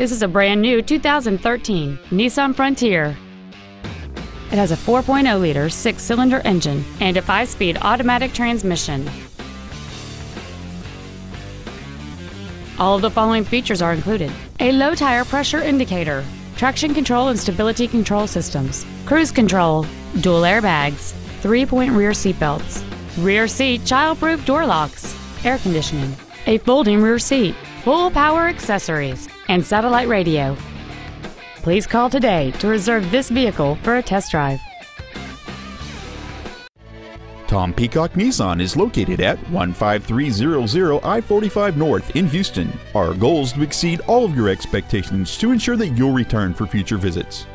This is a brand new 2013 Nissan Frontier. It has a 4.0-liter six-cylinder engine and a five-speed automatic transmission. All of the following features are included. A low tire pressure indicator, traction control and stability control systems, cruise control, dual airbags, three-point rear seatbelts, rear seat child-proof door locks, air conditioning, a folding rear seat, full power accessories, and satellite radio. Please call today to reserve this vehicle for a test drive. Tom Peacock Nissan is located at 15300 I 45 North in Houston. Our goal is to exceed all of your expectations to ensure that you'll return for future visits.